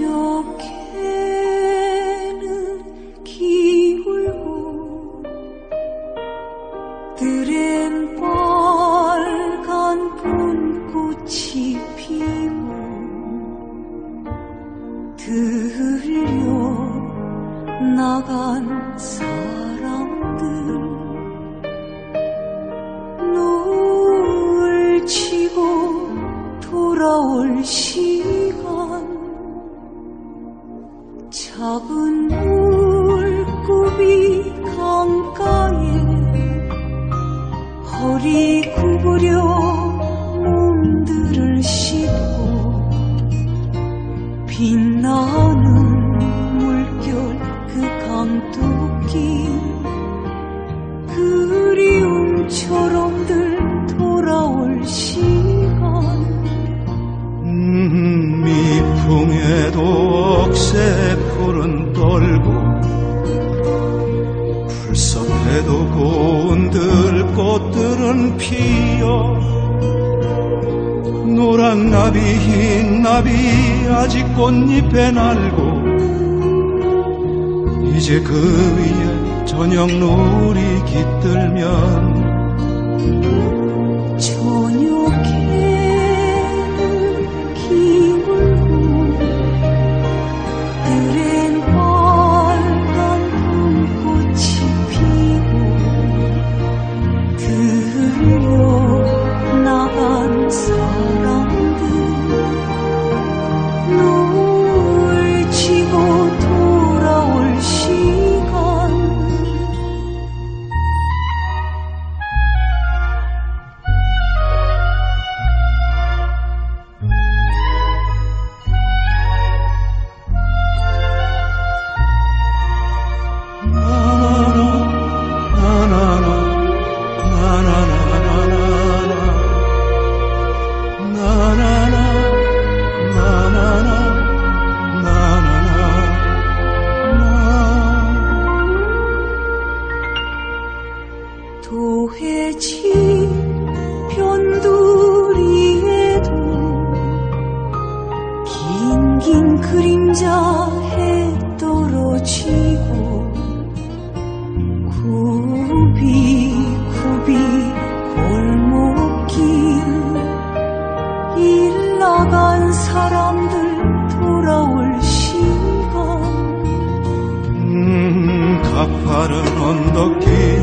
저녁에는 기울고 들은 빨간 봄꽃이 물고비 강가에 허리 구부려 몸들을 씻고 빛나는 물결 그 강둑길 그리움처럼들 떨고 풀섭에도 고운 들꽃들은 피어 노랑 나비 흰 나비 아직 꽃잎에 날고 이제 그 위에 저녁 노을이 깃들면 도해지 변두리에도 긴긴 그림자 해 떨어지고 굽이 굽이 골목길 일 나간 사람들 돌아올 시간. 음, 가파른 언덕길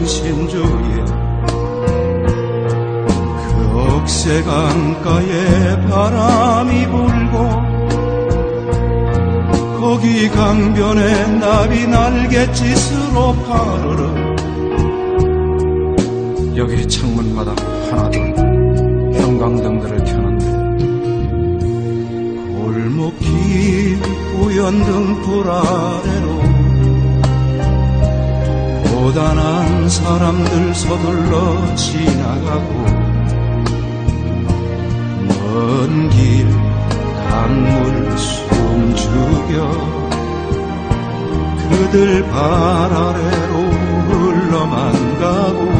전신주에 그 억새 강가에 바람이 불고 거기 강변에 나비 날갯짓으로 파르르. 여기 창문마다 하나둘 형광등들을 켜는데 골목길 우연등 불 아래로 고단한 사람들 서둘러 지나가고 먼 길 강물 숨죽여 그들 발 아래로 흘러만 가고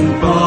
and bone.